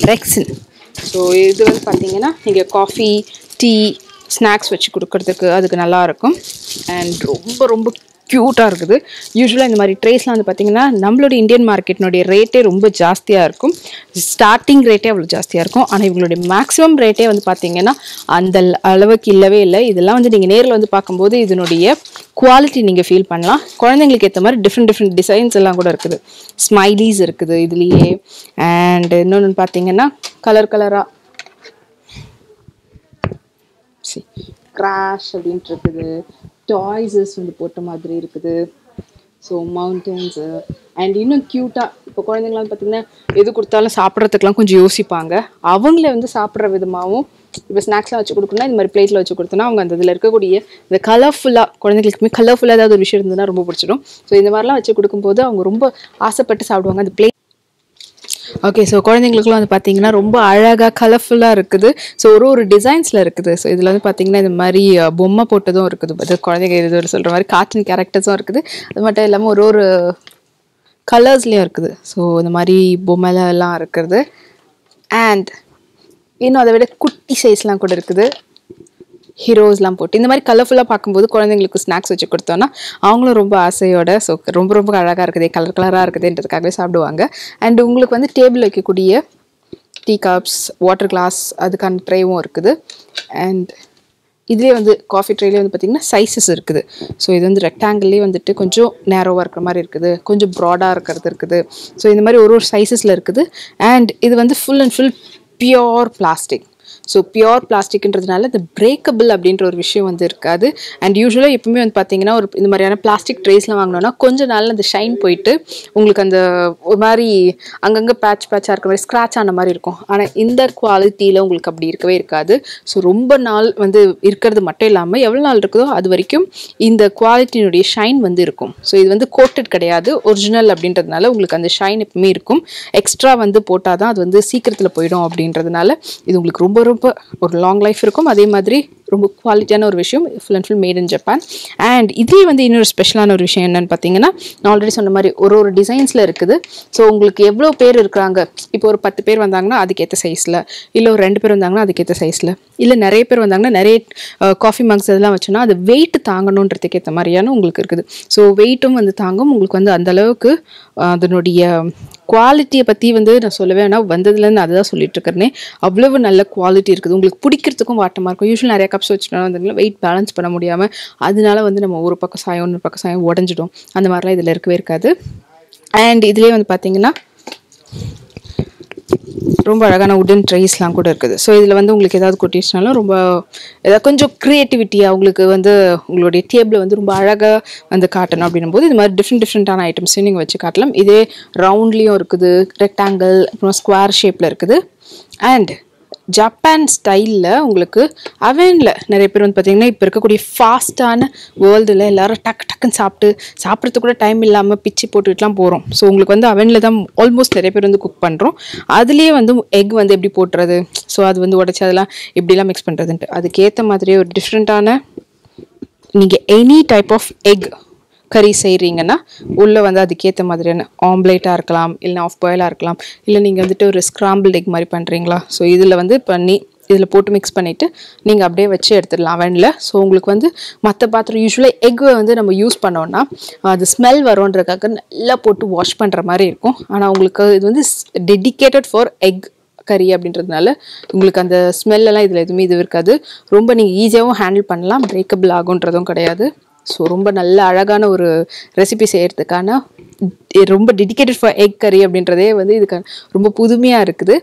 ரெக்ஸின் ஸோ இது வந்து பார்த்தீங்கன்னா நீங்கள் காஃபி டீ ஸ்நாக்ஸ் வச்சு கொடுக்கறதுக்கு அதுக்கு நல்லா இருக்கும். அண்ட் ரொம்ப ரொம்ப க்யூட்டாக இருக்குது. யூஸ்வலாக இந்த மாதிரி ட்ரேஸ்லாம் வந்து பார்த்தீங்கன்னா நம்மளோட இந்தியன் மார்க்கெட்டினுடைய ரேட்டே ரொம்ப ஜாஸ்தியாக இருக்கும். ஸ்டார்டிங் ரேட்டே அவ்வளோ ஜாஸ்தியாக இருக்கும். ஆனால் இவங்களுடைய மேக்ஸிமம் ரேட்டே வந்து பார்த்திங்கன்னா அந்த அளவுக்கு இல்லவே இல்லை. இதெல்லாம் வந்து நீங்கள் நேரில் வந்து பார்க்கும்போது இதனுடைய குவாலிட்டி நீங்கள் ஃபீல் பண்ணலாம். குழந்தைங்களுக்கு ஏற்ற மாதிரி டிஃப்ரெண்ட் டிஃப்ரெண்ட் டிசைன்ஸ் எல்லாம் கூட இருக்குது. ஸ்மைலீஸ் இருக்குது இதுலேயே. அண்ட் இன்னொன்று பார்த்தீங்கன்னா கலர் கலராக கிராஷ் அப்படின்ட்டு இருக்குது. டாய்ஸஸ் வந்து போட்ட மாதிரி இருக்குது. ஸோ மவுண்டன்ஸு அண்ட் இன்னும் க்யூட்டாக இப்போ குழந்தைங்களாம் பார்த்தீங்கன்னா எது கொடுத்தாலும் சாப்பிட்றதுக்கெலாம் கொஞ்சம் யோசிப்பாங்க. அவங்களே வந்து சாப்பிட்ற விதமாகவும் இப்போ ஸ்நாக்ஸ்லாம் வச்சு கொடுக்கணும்னா இந்த மாதிரி பிளேட்டில் வச்சு கொடுத்தோன்னா அவங்க அந்த இதில் இருக்கக்கூடிய இந்த கலர்ஃபுல்லாக குழந்தைங்களுக்குமே கலர்ஃபுல்லாக ஏதாவது ஒரு விஷயம் இருந்ததுன்னா ரொம்ப பிடிச்சிடும். ஸோ இந்த மாதிரிலாம் வச்சு கொடுக்கும்போது அவங்க ரொம்ப ஆசைப்பட்டு சாப்பிடுவாங்க. அந்த பிளேட் ஓகே ஸோ குழந்தைங்களுக்குலாம் வந்து பார்த்தீங்கன்னா ரொம்ப அழகாக கலர்ஃபுல்லாக இருக்குது. ஸோ ஒரு ஒரு டிசைன்ஸில் இருக்குது. ஸோ இதில் வந்து பார்த்தீங்கன்னா இந்த மாதிரி பொம்மை போட்டதும் இருக்குது. அது குழந்தைங்க இது சொல்கிற மாதிரி கார்ட்டூன் கேரக்டர்ஸும் இருக்குது. அது மட்டும் இல்லாமல் ஒரு ஒரு கலர்ஸ்லேயும் இருக்குது. ஸோ இந்த மாதிரி பொம்மைலாம் இருக்கிறது அண்ட் இன்னும் அதை விட குட்டி சைஸ்லாம் கூட இருக்குது. ஹீரோஸ்லாம் போட்டு இந்த மாதிரி கலர்ஃபுல்லாக பார்க்கும்போது குழந்தைங்களுக்கு ஸ்நாக்ஸ் வச்சு கொடுத்தோன்னா அவங்களும் ரொம்ப ஆசையோட ஸோ ரொம்ப ரொம்ப அழகாக இருக்குதே கலர் கலராக இருக்குதுன்றதுக்காகவே சாப்பிடுவாங்க. அண்ட் உங்களுக்கு வந்து டேபிள் வைக்கக்கூடிய டீ கப்ஸ் வாட்டர் கிளாஸ் அதுக்கான ட்ரேவும் இருக்குது. அண்ட் இதுலேயே வந்து காஃபி ட்ரேலேயே வந்து பார்த்திங்கன்னா சைஸஸ் இருக்குது. ஸோ இது வந்து ரெக்டாங்கிள்லேயே வந்துட்டு கொஞ்சம் நேரோவாக இருக்கிற மாதிரி இருக்குது. கொஞ்சம் ப்ராடாக இருக்கிறது இருக்குது. ஸோ இந்த மாதிரி ஒரு ஒரு சைஸஸில் இருக்குது. அண்ட் இது வந்து full and full pure plastic so pure பிளாஸ்டிக்ன்றதுனால இந்த பிரேக்கபிள் அப்படின்ற ஒரு விஷயம் வந்து இருக்காது. அண்ட் யூஸ்வலாக எப்பவுமே வந்து பார்த்தீங்கன்னா ஒரு இந்த மாதிரியான பிளாஸ்டிக் ட்ரேஸ்லாம் வாங்கினோன்னா கொஞ்ச நாள் அந்த ஷைன் போயிட்டு உங்களுக்கு அந்த ஒரு மாதிரி அங்கங்கே பேட்ச் பேட்சாக இருக்கிற மாதிரி ஸ்க்ராட்ச் ஆன மாதிரி இருக்கும். ஆனால் இந்த குவாலிட்டியில் உங்களுக்கு அப்படி இருக்கவே இருக்காது. ஸோ ரொம்ப நாள் வந்து இருக்கிறது மட்டும் இல்லாமல் எவ்வளோ நாள் இருக்குதோ அது வரைக்கும் இந்த குவாலிட்டியினுடைய ஷைன் வந்து இருக்கும். ஸோ இது வந்து கோட்டட் கிடையாது. ஒரிஜினல் அப்படின்றதுனால உங்களுக்கு அந்த ஷைன் எப்பவுமே இருக்கும். எக்ஸ்ட்ரா வந்து போட்டால் தான் அது வந்து சீக்கிரத்தில் போயிடும் அப்படின்றதுனால இது உங்களுக்கு ரொம்ப ரொம்ப ஒரு லாங் லைஃப் இருக்கும். அதே மாதிரி ரொம்ப குவாலிட்டியான ஒரு விஷயம் full and full made in Japan and இதே வந்து இன்னொரு ஸ்பெஷலான ஒரு விஷயம் என்னன்னு பார்த்தீங்கன்னா நான் ஆல்ரெடி சொன்ன மாதிரி ஒரு ஒரு டிசைன்ஸில் இருக்குது. ஸோ உங்களுக்கு எவ்வளோ பேர் இருக்கிறாங்க? இப்போ ஒரு பத்து பேர் வந்தாங்கன்னா அதுக்கேற்ற சைஸில் இல்லை ஒரு ரெண்டு பேர் வந்தாங்கன்னா அதுக்கேற்ற சைஸில் இல்லை நிறைய பேர் வந்தாங்கன்னா நிறைய காஃபி மக்ஸ் இதெல்லாம் வச்சோன்னா அது வெயிட் தாங்கணுன்றதுக்கு ஏற்ற மாதிரியான உங்களுக்கு இருக்குது. ஸோ வெயிட்டும் வந்து தாங்கும். உங்களுக்கு வந்து அந்தளவுக்கு அதனுடைய குவாலிட்டியை பற்றி வந்து நான் சொல்லவே வேணாம். வந்ததுலேருந்து அதை தான் சொல்லிட்டு இருக்கிறேனே அவ்வளவு நல்ல குவாலிட்டி இருக்குது. உங்களுக்கு பிடிக்கிறதுக்கும் வாட்டமாக இருக்கும். யூஸ்வல் நிறைய கப்ஸ் வச்சுட்டோம்னா வந்து வெயிட் பேலன்ஸ் பண்ண முடியாமல் அதனால வந்து நம்ம ஒரு பக்கம் சாயம் இன்னொரு பக்கம் சாயம் உடஞ்சிடும். அந்த மாதிரிலாம் இதில் இருக்கவே இருக்காது. அண்ட் இதுலேயே வந்து பார்த்திங்கன்னா ரொம்ப அழகான உடன் ட்ரைஸ்லாம் கூட இருக்குது. ஸோ இதில் வந்து உங்களுக்கு ஏதாவது கொட்டேஷனாலும் ரொம்ப ஏதாவது கொஞ்சம் க்ரியேட்டிவிட்டியாக உங்களுக்கு வந்து உங்களுடைய டேபிளை வந்து ரொம்ப அழகாக வந்து காட்டணும் அப்படின்னும் போது இது மாதிரி டிஃப்ரெண்ட் டிஃப்ரெண்ட்டான ஐட்டம்ஸையும் நீங்கள் வச்சு காட்டலாம். இதே ரவுண்ட்லேயும் இருக்குது ரெக்டாங்கிள் அப்புறம் ஸ்கொயர் ஷேப்பில் இருக்குது. அண்ட் ஜப்பான் ஸ்டைலில் உங்களுக்கு அவனில் நிறைய பேர் வந்து பார்த்திங்கன்னா இப்போ இருக்கக்கூடிய ஃபாஸ்ட்டான வேர்ல்டில் எல்லோரும் டக்கு டக்குன்னு சாப்பிட்டு சாப்பிட்றதுக்கு கூட டைம் இல்லாமல் பிச்சு போட்டுக்கிட்டுலாம் போகிறோம் ஸோ உங்களுக்கு வந்து அவனில் தான் ஆல்மோஸ்ட் நிறைய பேர் வந்து குக் பண்ணுறோம் அதுலேயே வந்து எக் வந்து எப்படி போட்டுறது? ஸோ அது வந்து உடச்சி அதெல்லாம் எப்படிலாம் மிக்ஸ் பண்ணுறதுன்ட்டு அதுக்கேற்ற மாதிரியே ஒரு டிஃப்ரெண்ட்டான நீங்கள் எனி டைப் ஆஃப் எக் கறி செய்கிறீங்கன்னா உள்ளே வந்து அதுக்கேற்ற மாதிரியான ஆம்லேட்டாக இருக்கலாம் இல்லை ஆஃப் பாயிலாக இருக்கலாம் இல்லை நீங்கள் வந்துட்டு ஒரு ஸ்க்ராம்பிள் எக் மாதிரி பண்ணுறீங்களா ஸோ இதில் வந்து பண்ணி இதில் போட்டு மிக்ஸ் பண்ணிவிட்டு நீங்கள் அப்படியே வச்சு எடுத்துடலாம் அவனில் ஸோ உங்களுக்கு வந்து மற்ற பாத்திரம் யூஸ்வலாக எக்கை வந்து நம்ம யூஸ் பண்ணோன்னா அது ஸ்மெல் வரோன்றக்காக நல்லா போட்டு வாஷ் பண்ணுற மாதிரி இருக்கும். ஆனால் உங்களுக்கு இது வந்து டெடிகேட்டட் ஃபார் எக் கறி அப்படின்றதுனால உங்களுக்கு அந்த ஸ்மெல்லாம் இதில் எதுவுமே இது இருக்காது. ரொம்ப நீங்கள் ஈஸியாகவும் ஹேண்டில் பண்ணலாம் பிரேக்கபிள் ஆகுன்றதும் கிடையாது. ஸோ ரொம்ப நல்ல அழகான ஒரு ரெசிபி செய்கிறதுக்கான ரொம்ப டெடிக்கேட்டட் ஃபார் எக் கறி அப்படின்றதே வந்து இதுக்கு ரொம்ப புதுமையாக இருக்குது.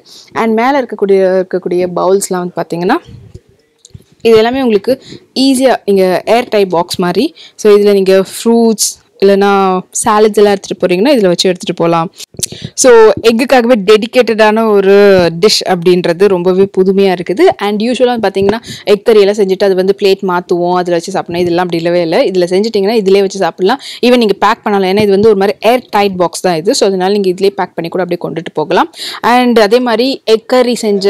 அண்ட் மேலே இருக்கக்கூடிய இருக்கக்கூடிய பவுல்ஸ்லாம் வந்து பார்த்தீங்கன்னா இது எல்லாமே உங்களுக்கு ஈஸியாக நீங்கள் ஏர் டைப் பாக்ஸ் மாதிரி. ஸோ இதில் நீங்கள் ஃப்ரூட்ஸ் இல்லைனா சாலட்ஸ் எல்லாம் எடுத்துகிட்டு போகிறீங்கன்னா இதில் வச்சு எடுத்துகிட்டு போகலாம் ஸோ எக்குக்காகவே டெடிக்கேட்டடான ஒரு டிஷ் அப்படின்றது ரொம்பவே புதுமையாக இருக்குது. அண்ட் யூஸ்வலாக பார்த்தீங்கன்னா எக் கறியெல்லாம் செஞ்சுட்டு அது வந்து பிளேட் மாற்றுவோம் அதில் வச்சு சாப்பிடணும். இதெல்லாம் அப்படி இல்லவே இல்லை. இதில் செஞ்சிட்டிங்கன்னா இதிலே வச்சு சாப்பிடலாம். ஈவன் நீங்கள் பேக் பண்ணலாம். ஏன்னா இது வந்து ஒரு மாதிரி ஏர் டைட் பாக்ஸ் தான் இது. ஸோ அதனால் நீங்கள் இதிலே பேக் பண்ணி கூட அப்படியே கொண்டுட்டு போகலாம். அண்ட் அதே மாதிரி எக் கறி செஞ்ச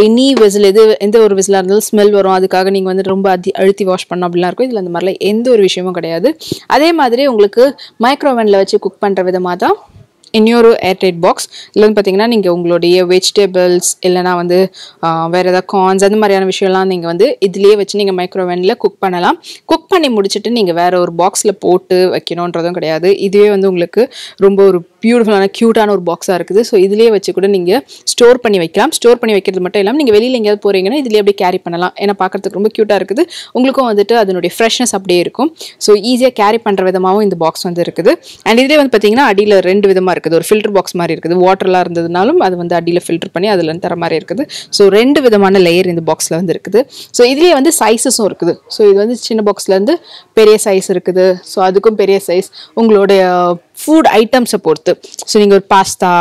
எனி விசில் எது எந்த ஒரு விசிலாக இருந்தாலும் ஸ்மெல் வரும். அதுக்காக நீங்கள் வந்து ரொம்ப அதி அழுத்தி வாஷ் பண்ணோம் அப்படிலாம் இருக்கும். இதில் அந்த மாதிரிலாம் எந்த ஒரு விஷயமும் கிடையாது. அதே மாதிரி உங்களுக்கு மைக்ரோவனில் வச்சு குக் பண்ணுற விதமாக தான் இன்னொரு ஏர்டைட் பாக்ஸ் இல்லைன்னு பார்த்தீங்கன்னா நீங்கள் உங்களுடைய வெஜிடபிள்ஸ் இல்லைனா வந்து வேறு ஏதாவது கார்ன்ஸ் அந்த மாதிரியான விஷயம்லாம் நீங்கள் வந்து இதுலேயே வச்சு நீங்கள் மைக்ரோவேனில் குக் பண்ணலாம். குக் பண்ணி முடிச்சுட்டு நீங்கள் வேறு ஒரு பாக்ஸில் போட்டு வைக்கணுன்றதும் கிடையாது. இதுவே வந்து உங்களுக்கு ரொம்ப ஒரு பியூட்டிஃபுல்லான க்யூட்டான ஒரு பாக்ஸாக இருக்குது. ஸோ இதுலேயே வச்சு கூட நீங்கள் ஸ்டோர் பண்ணி வைக்கலாம். ஸ்டோர் பண்ணி வைக்கிறது மட்டும் இல்லாமல் நீங்கள் வெளியில் எங்கேயாவது போகிறீங்கன்னா இதுலேயே அப்படியே கேரி பண்ணலாம். ஏன்னா பார்க்குறதுக்கு ரொம்ப க்யூட்டாக இருக்குது. உங்களுக்கும் வந்துட்டு அதனுடைய ஃப்ரெஷ்னஸ் அப்படியே இருக்கும். ஸோ ஈஸியாக கேரி பண்ணுற விதமாகவும் இந்த பாக்ஸ் வந்து இருக்குது. அண்ட் இதிலே வந்து பார்த்தீங்கன்னா அடியில் ரெண்டு விதமாக இருக்குது. ஒரு ஃபில்டர் பாக்ஸ் மாதிரி இருக்குது. வாட்டர்லாம் இருந்ததுனாலும் அது வந்து அடியில் ஃபில்டர் பண்ணி அதில் தர மாதிரி இருக்குது. ஸோ ரெண்டு விதமான லேயர் இந்த பாக்ஸில் வந்து இருக்குது. ஸோ இதுலேயே வந்து சைஸஸும் இருக்குது. ஸோ இது வந்து சின்ன பாக்ஸ்லேருந்து பெரிய சைஸ் இருக்குது. ஸோ அதுக்கும் பெரிய சைஸ் உங்களுடைய ஃபுட் ஐட்டம்ஸை பொறுத்து. ஸோ நீங்கள் ஒரு பாஸ்தா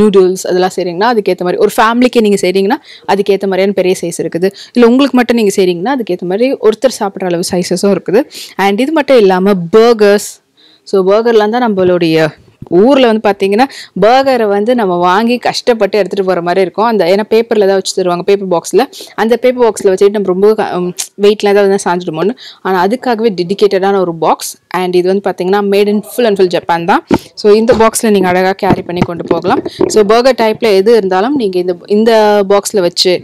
நூடுல்ஸ் அதெல்லாம் செய்கிறீங்கன்னா அதுக்கேற்ற மாதிரி. ஒரு ஃபேமிலிக்கு நீங்கள் செய்கிறீங்கன்னா அதுக்கேற்ற மாதிரியான பெரிய சைஸ் இருக்குது. இல்லை உங்களுக்கு மட்டும் நீங்கள் செய்கிறீங்கன்னா அதுக்கேற்ற மாதிரி ஒருத்தர் சாப்பிட்ற அளவு சைஸஸும் இருக்குது. அண்ட் இது மட்டும் இல்லாமல் பர்கர்ஸ் ஸோ பர்கர்லாம் தான் நம்மளுடைய ஊரில் வந்து பார்த்தீங்கன்னா பர்கரை வந்து நம்ம வாங்கி கஷ்டப்பட்டு எடுத்துகிட்டு போகிற மாதிரி இருக்கும். அந்த ஏன்னா பேப்பரில் தான் வச்சு தருவாங்க பேப்பர் பாக்ஸில் அந்த பேப்பர் பாக்ஸில் வச்சுட்டு நம்ம ரொம்ப வெயிட்லாம் ஏதாவது வந்து சாஞ்சிடுமோன்னு. ஆனால் அதுக்காகவே டெடிக்கேட்டடான ஒரு பாக்ஸ் அண்ட் இது வந்து பார்த்தீங்கன்னா made in full and full Japan தான். ஸோ இந்த பாக்ஸில் நீங்கள் அழகாக கேரி பண்ணி கொண்டு போகலாம். ஸோ பர்கர் டைப்பில் எது இருந்தாலும் நீங்கள் இந்த இந்த பாக்ஸில் வச்சு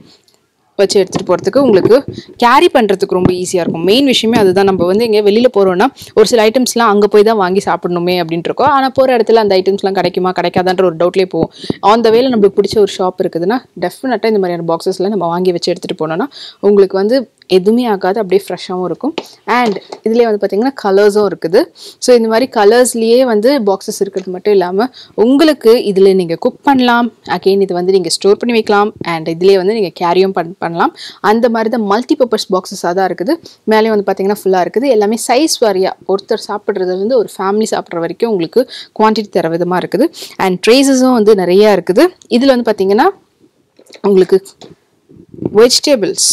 வச்சு எடுத்துகிட்டு போகிறதுக்கு உங்களுக்கு கேரி பண்ணுறதுக்கு ரொம்ப ஈஸியாக இருக்கும். மெயின் விஷயமே அதுதான். நம்ம வந்து எங்கே வெளியில் போகிறோன்னா ஒரு சில ஐட்டம்ஸ்லாம் அங்கே போய் தான் வாங்கி சாப்பிடணுமே அப்படின்ட்டு இருக்கோம். ஆனால் போகிற இடத்துல அந்த ஐட்டம்ஸ்லாம் கிடைக்குமா கிடைக்காதான்ற ஒரு டவுட்லேயே போவோம். ஆன் த வேல நம்மளுக்கு பிடிச்ச ஒரு ஷாப் இருக்குதுன்னா டெஃபினட்டாக இந்த மாதிரியான பாக்ஸஸில் நம்ம வாங்கி வச்சு எடுத்துகிட்டு போனோன்னா உங்களுக்கு வந்து எதுவுமே ஆகாது அப்படியே ஃப்ரெஷ்ஷாகவும் இருக்கும். அண்ட் இதுலேயே வந்து பார்த்திங்கன்னா கலர்ஸும் இருக்குது. ஸோ இந்த மாதிரி கலர்ஸ்லேயே வந்து பாக்ஸஸ் இருக்கிறது மட்டும் இல்லாமல் உங்களுக்கு இதில் நீங்கள் குக் பண்ணலாம். அகெயின் இது வந்து நீங்கள் ஸ்டோர் பண்ணி வைக்கலாம். அண்ட் இதுலேயே வந்து நீங்கள் கேரியும் பண் பண்ணலாம். அந்த மாதிரி தான் மல்டி பர்பஸ் பாக்ஸஸாக தான் இருக்குது. மேலேயும் வந்து பார்த்திங்கன்னா ஃபுல்லாக இருக்குது. எல்லாமே சைஸ் வாரியாக ஒருத்தர் சாப்பிட்றதுலேருந்து ஒரு ஃபேமிலி சாப்பிட்ற வரைக்கும் உங்களுக்கு குவான்டிட்டி தர விதமாக இருக்குது. அண்ட் ட்ரேசஸும் வந்து நிறையா இருக்குது. இதில் வந்து பார்த்திங்கன்னா உங்களுக்கு வெஜிடபிள்ஸ்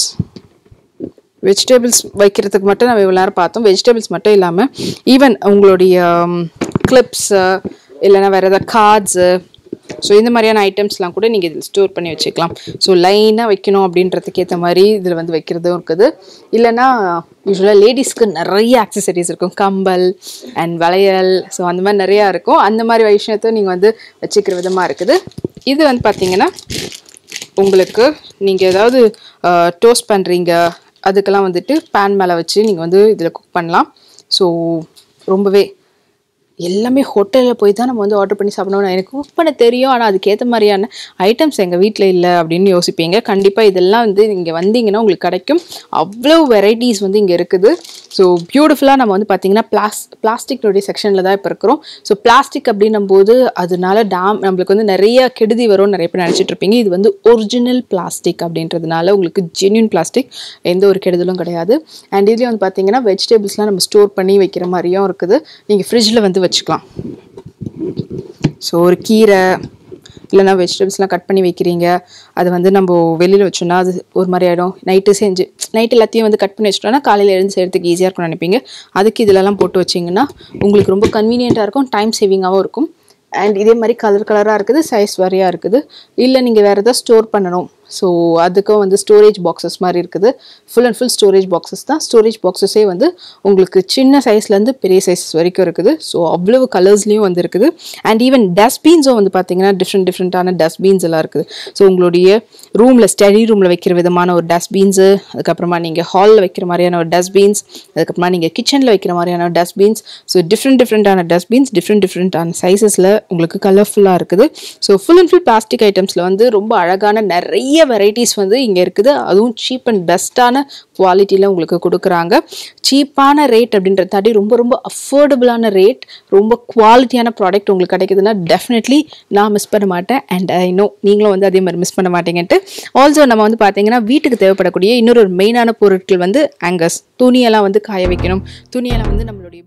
வெஜிடபிள்ஸ் வைக்கிறதுக்கு மட்டும் நம்ம இவ்வளோ நேரம் பார்த்தோம். வெஜிடபிள்ஸ் மட்டும் இல்லாமல் ஈவன் உங்களுடைய um, கிளிப்ஸு uh, இல்லைன்னா வேறு ஏதாவது கார்ட்ஸு ஸோ uh, இந்த மாதிரியான ஐட்டம்ஸ்லாம் கூட நீங்கள் இதில் ஸ்டோர் பண்ணி வச்சுக்கலாம். ஸோ லைனாக வைக்கணும் அப்படின்றதுக்கு ஏற்ற மாதிரி இதில் வந்து வைக்கிறதும் இருக்குது. இல்லைன்னா யூஸ்வலாக லேடிஸ்க்கு நிறைய ஆக்சசரிஸ் இருக்கும். கம்பல் அண்ட் வளையல் ஸோ அந்த மாதிரி நிறையா இருக்கும். அந்த மாதிரி விஷயத்தை நீங்கள் வந்து வச்சுக்கிற விதமாக இருக்குது. இது வந்து பார்த்திங்கன்னா உங்களுக்கு நீங்கள் ஏதாவது uh, டோஸ்ட் பண்ணுறீங்க அதுக்கெல்லாம் வந்துட்டு பேன் மேலே வச்சு நீங்கள் வந்து இதில் குக் பண்ணலாம். ஸோ ரொம்பவே எல்லாமே ஹோட்டலில் போய் தான் நம்ம வந்து ஆர்டர் பண்ணி சாப்பிடணும் எனக்கு குக் பண்ண தெரியும். ஆனால் அதுக்கேற்ற மாதிரியான ஐட்டம்ஸ் எங்கள் வீட்டில் இல்லை அப்படின்னு யோசிப்பீங்க. கண்டிப்பாக இதெல்லாம் வந்து இங்கே வந்தீங்கன்னா உங்களுக்கு கிடைக்கும். அவ்வளோ வெரைட்டிஸ் வந்து இங்கே இருக்குது. ஸோ பியூட்டிஃபுல்லாக நம்ம வந்து பார்த்தீங்கன்னா பிளாஸ் பிளாஸ்டிக்னுடைய செக்ஷனில் தான் இப்போ இருக்கிறோம். ஸோ பிளாஸ்டிக் அப்படின்னும் போது அதனால டேம் நம்மளுக்கு வந்து நிறைய கெடுதி வரும்னு நிறைய பேர் நினச்சிட்டு இருப்பீங்க. இது வந்து ஒரிஜினல் பிளாஸ்டிக் அப்படின்றதுனால உங்களுக்கு ஜென்யூன் பிளாஸ்டிக் எந்த ஒரு கெடுதலும் கிடையாது. அண்ட் இதுலேயும் வந்து பார்த்தீங்கன்னா வெஜிடபிள்ஸ்லாம் நம்ம ஸ்டோர் பண்ணி வைக்கிற மாதிரியும் இருக்குது. நீங்கள் ஃப்ரிட்ஜில் வந்து வச்சுக்கலாம். ஸோ ஒரு கீரை இல்லைனா வெஜிடபிள்ஸ்லாம் கட் பண்ணி வைக்கிறீங்க. அது வந்து நம்ம வெளியில் வச்சோன்னா அது ஒரு மாதிரி ஆகிடும் நைட்டு செஞ்சு நைட் எல்லாத்தையும் வந்து கட் பண்ணி வச்சிட்டோம்னா காலையில் எழுந்து செய்கிறதுக்கு ஈஸியாக இருக்கும்னு நினைப்பீங்க. அதுக்கு இதிலலாம் போட்டு வச்சிங்கன்னா உங்களுக்கு ரொம்ப கன்வீனியண்ட்டாக இருக்கும். டைம் சேவிங்காகவும் இருக்கும். அண்ட் இதே மாதிரி கலர் கலராக இருக்குது சைஸ் வரையாக இருக்குது. இல்லை நீங்கள் வேறு எதாவது ஸ்டோர் பண்ணணும். ஸோ அதுக்கும் வந்து ஸ்டோரேஜ் பாக்ஸஸ் மாதிரி இருக்குது. Full and full storage boxes தான். ஸ்டோரேஜ் பாக்ஸஸே வந்து உங்களுக்கு சின்ன சைஸ்லேருந்து பெரிய சைஸ் வரைக்கும் இருக்குது. ஸோ அவ்வளவு கலர்ஸ்லேயும் வந்து இருக்குது. அண்ட் ஈவன் டஸ்ட்பின்ஸும் வந்து பார்த்தீங்கன்னா டிஃப்ரெண்ட் டிஃப்ரெண்ட்டான டஸ்ட்பின்ஸ் எல்லாம் இருக்குது. ஸோ உங்களுடைய ரூமில் ஸ்டடி ரூமில் வைக்கிற விதமான ஒரு டஸ்ட்பின்ஸு அதுக்கப்புறமா நீங்கள் ஹாலில் வைக்கிற மாதிரியான ஒரு டஸ்ட்பின்ஸ் அதுக்கப்புறமா நீங்கள் கிச்சனில் வைக்கிற மாதிரியான டஸ்ட்பின்ஸ் ஸோ டிஃப்ரெண்ட் டிஃப்ரெண்ட்டான டஸ்ட்பின்ஸ் டிஃப்ரெண்ட் டிஃப்ரெண்ட்டான சைஸஸில் உங்களுக்கு கலர்ஃபுல்லாக இருக்குது. So full and full plastic ஐட்டம்ஸில் வந்து ரொம்ப அழகான நிறைய வெரைட்டிஸ் வந்து இங்கே இருக்குது. அதுவும் சீப் அண்ட் பெஸ்ட்டான குவாலிட்டியில் உங்களுக்கு கொடுக்குறாங்க. சீப்பான ரேட் அப்படின்றத தாண்டி ரொம்ப ரொம்ப அஃபோர்டபுளான ரேட் ரொம்ப குவாலிட்டியான ப்ராடக்ட் உங்களுக்கு கிடைக்குதுன்னா டெஃபினெட்லி நான் மிஸ் பண்ண மாட்டேன். அண்ட் ஐ நோ நீங்களும் வந்து அதே மாதிரி மிஸ் பண்ண மாட்டேங்கன்ட்டு. ஆல்சோ நம்ம வந்து பார்த்தீங்கன்னா வீட்டுக்கு தேவைப்படக்கூடிய இன்னொரு மெயினான பொருட்கள் வந்து ஆங்கர்ஸ் துணியெல்லாம் வந்து காய வைக்கணும். துணியெல்லாம் வந்து நம்மளுடைய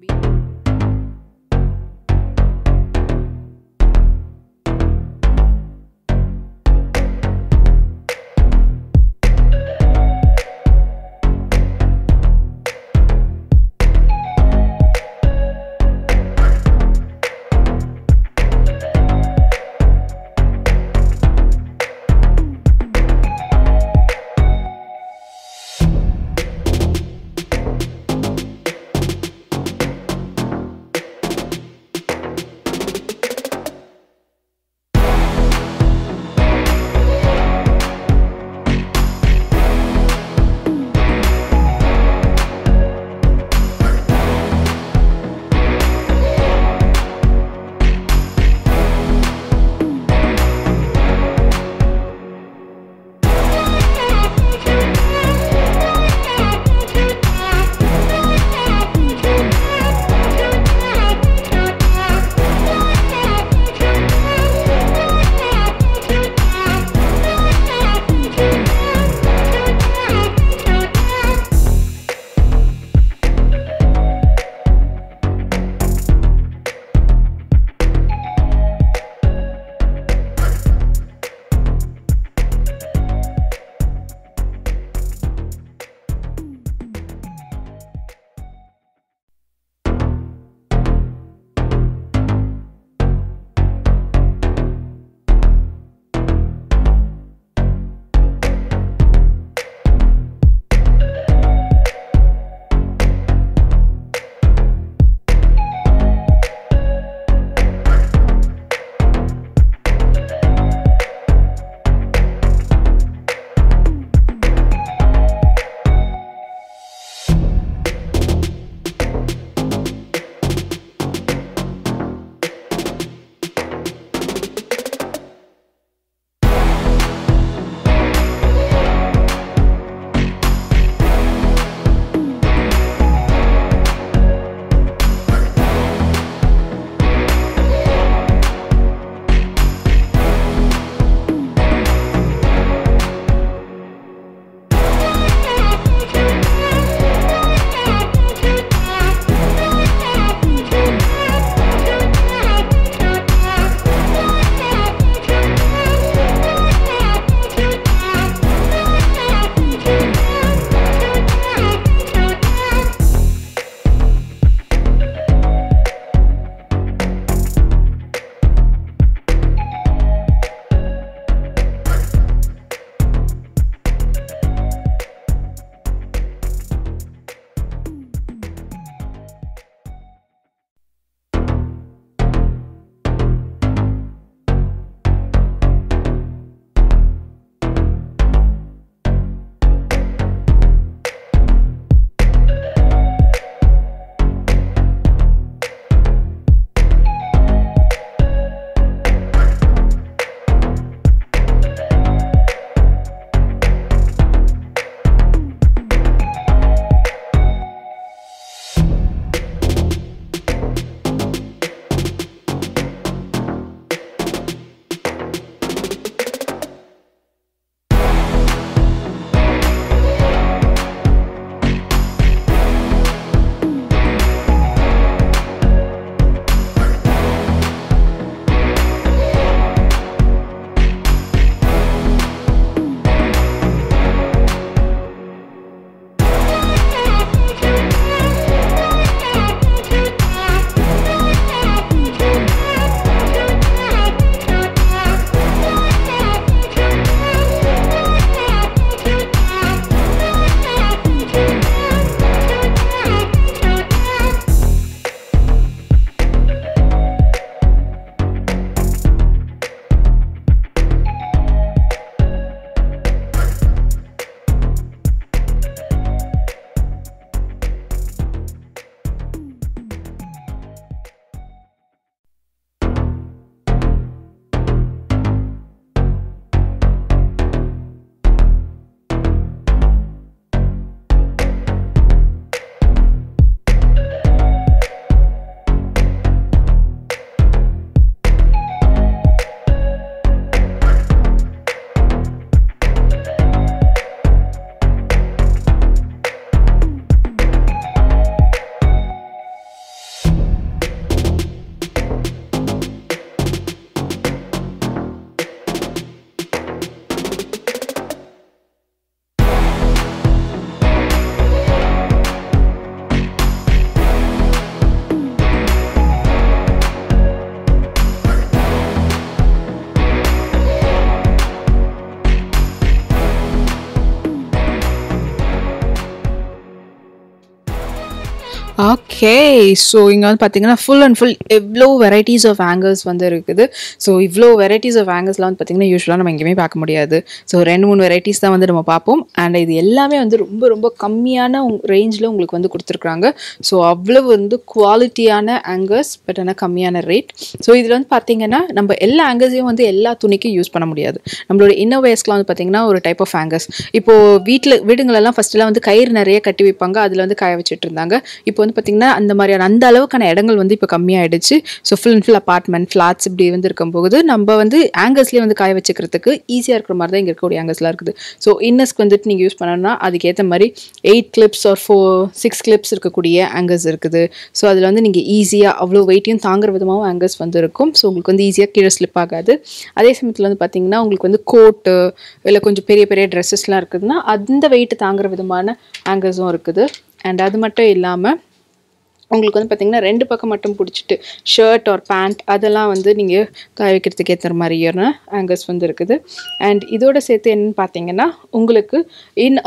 ஓகே ஸோ இங்கே வந்து பார்த்தீங்கன்னா ஃபுல் அண்ட் ஃபுல் எவ்வளோ வெரைட்டிஸ் ஆஃப் ஆங்கர்ஸ் வந்து இருக்குது. ஸோ இவ்வளோ வெரைட்டிஸ் ஆஃப் ஆங்கர்ஸ்லாம் வந்து பார்த்தீங்கன்னா யூஸ்வலாக நம்ம எங்கேயுமே பார்க்க முடியாது. ஸோ ரெண்டு மூணு வெரைட்டிஸ் தான் வந்து நம்ம பார்ப்போம். அண்ட் இது எல்லாமே வந்து ரொம்ப ரொம்ப கம்மியான ரேஞ்சில் உங்களுக்கு வந்து கொடுத்துருக்குறாங்க. ஸோ அவ்வளோ வந்து குவாலிட்டியான ஆங்கர்ஸ் பட் ஆனால் கம்மியான ரேட் ஸோ இதில் வந்து பார்த்தீங்கன்னா நம்ம எல்லா ஆங்கர்ஸையும் வந்து எல்லா துணிக்கும் யூஸ் பண்ண முடியாது. நம்மளோட இன்னோவேஸ்க்குலாம் வந்து பார்த்தீங்கன்னா ஒரு டைப் ஆஃப் ஆங்கர்ஸ் இப்போது வீட்டில் வீடுங்களெல்லாம் ஃபஸ்ட்டுலாம் வந்து கயிறு நிறைய கட்டி வைப்பாங்க. அதில் வந்து காய வச்சுட்டு இருந்தாங்க. இப்போ வந்து பார்த்திங்கன்னா அந்த மாதிரியான அந்த அளவுக்கான இடங்கள் வந்து இப்போ கம்மியாயிடுச்சு. So full and full apartment flats இப்படி வந்து இருக்கும்போது நம்ம வந்து ஆங்கர்ஸ்லேயே வந்து காய வச்சுக்கிறதுக்கு ஈஸியாக இருக்கிற மாதிரி தான் இங்கே இருக்கக்கூடிய ஆங்கர்ஸ்லாம் இருக்குது. ஸோ இன்னஸ்க்கு வந்துட்டு நீங்கள் யூஸ் பண்ணணும்னா அதுக்கேற்ற மாதிரி எயிட் கிளிப்ஸ் ஒரு ஃபோர் சிக்ஸ் கிளிப்ஸ் இருக்கக்கூடிய ஆங்கர்ஸ் இருக்குது. ஸோ அதில் வந்து நீங்கள் ஈஸியாக அவ்வளோ வெயிட்டையும் தாங்குற விதமாகவும் ஆங்கர்ஸ் வந்து இருக்கும். ஸோ உங்களுக்கு வந்து ஈஸியாக கீழே ஸ்லிப் ஆகாது. அதே சமயத்தில் வந்து பார்த்தீங்கன்னா உங்களுக்கு வந்து கோட்டு இல்லை கொஞ்சம் பெரிய பெரிய ட்ரெஸ்ஸஸ்லாம் இருக்குதுன்னா அந்த வெயிட் தாங்குற விதமான ஆங்கர்ஸும் இருக்குது. அண்ட் அது மட்டும் இல்லாமல் உங்களுக்கு வந்து பார்த்தீங்கன்னா ரெண்டு பக்கம் மட்டும் பிடிச்சிட்டு ஷர்ட் ஆர் பேண்ட் அதெல்லாம் வந்து நீங்கள் காய வைக்கிறதுக்கு ஏற்ற மாதிரியான ஆங்கர்ஸ் வந்து இருக்குது. அண்ட் இதோட சேர்த்து என்னன்னு பார்த்தீங்கன்னா உங்களுக்கு இன்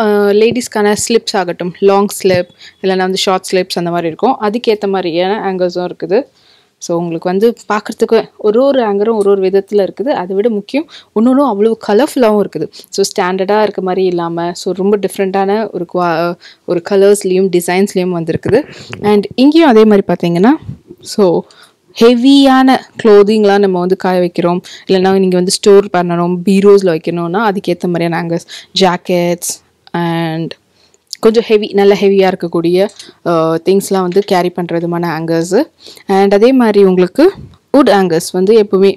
லேடிஸ்க்கான ஸ்லிப்ஸ் ஆகட்டும் லாங் ஸ்லிப் இல்லைனா வந்து ஷார்ட் ஸ்லிப்ஸ் அந்த மாதிரி இருக்கும். அதுக்கேற்ற மாதிரியான ஆங்கர்ஸும் இருக்குது. ஸோ உங்களுக்கு வந்து பார்க்குறதுக்கு ஒரு ஒரு ஆங்கரும் ஒரு ஒரு விதத்தில் இருக்குது. அதை விட முக்கியம் இன்னொன்றும் அவ்வளோ கலர்ஃபுல்லாகவும் இருக்குது. ஸோ ஸ்டாண்டர்டாக இருக்க மாதிரி இல்லாமல் ஸோ ரொம்ப டிஃப்ரெண்ட்டான ஒரு குவா ஒரு கலர்ஸ்லேயும் டிசைன்ஸ்லேயும் வந்திருக்குது. அண்ட் இங்கேயும் அதே மாதிரி பார்த்தீங்கன்னா ஸோ ஹெவியான க்ளோதிங்லாம் நம்ம வந்து காய வைக்கிறோம். இல்லைன்னா நீங்கள் வந்து ஸ்டோர் பண்ணணும் பீரோஸில் வைக்கணும்னா அதுக்கேற்ற மாதிரியான ஆங்கர்ஸ் ஜாக்கெட்ஸ் அண்ட் கொஞ்சம் ஹெவி நல்ல ஹெவியாக இருக்கக்கூடிய திங்ஸ்லாம் வந்து கேரி பண்ணுறதுமான ஆங்கர்ஸு அண்ட் அதே மாதிரி உங்களுக்கு வுட் ஆங்கர்ஸ் வந்து எப்போவுமே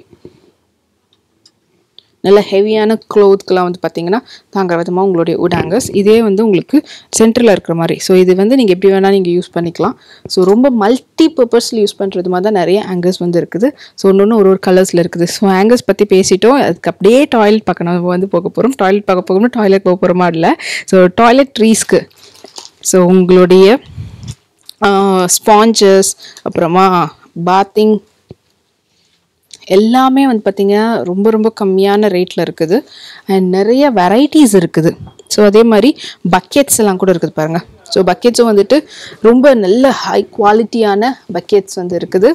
நல்ல ஹெவியான க்ளோத்க்கெலாம் வந்து பார்த்தீங்கன்னா தாங்குற விதமாக உங்களுடைய உட் ஆங்கர்ஸ் இதே வந்து உங்களுக்கு சென்டரில் இருக்கிற மாதிரி. ஸோ இது வந்து நீங்கள் எப்படி வேணால் நீங்கள் யூஸ் பண்ணிக்கலாம். ஸோ ரொம்ப மல்டி பர்பஸில் யூஸ் பண்ணுறது மாதிரி தான் நிறைய ஆங்கர்ஸ் வந்து இருக்குது. ஸோ ஒன்று ஒன்று ஒரு ஒரு கலர்ஸில் இருக்குது. ஸோ ஆங்கர்ஸ் பற்றி பேசிட்டோம். அதுக்கு அப்படியே டாய்லெட் பார்க்க நம்ம வந்து போக போகிறோம் டாய்லெட் பார்க்க போகணும் டாய்லெட் போக போகிறோமா இல்லை? ஸோ டாய்லெட் ட்ரீஸ்க்கு ஸோ உங்களுடைய ஸ்பாஞ்சஸ் அப்புறமா பாத்திங் எல்லாமே வந்து பார்த்திங்கன்னா ரொம்ப ரொம்ப கம்மியான ரேட்டில் இருக்குது. அண்ட் நிறைய வெரைட்டிஸ் இருக்குது. ஸோ அதே மாதிரி பக்கெட்ஸ் எல்லாம் கூட இருக்குது பாருங்கள் ஸோ பக்கெட்ஸும் வந்துட்டு ரொம்ப நல்ல ஹை குவாலிட்டியான பக்கெட்ஸ் வந்து இருக்குது.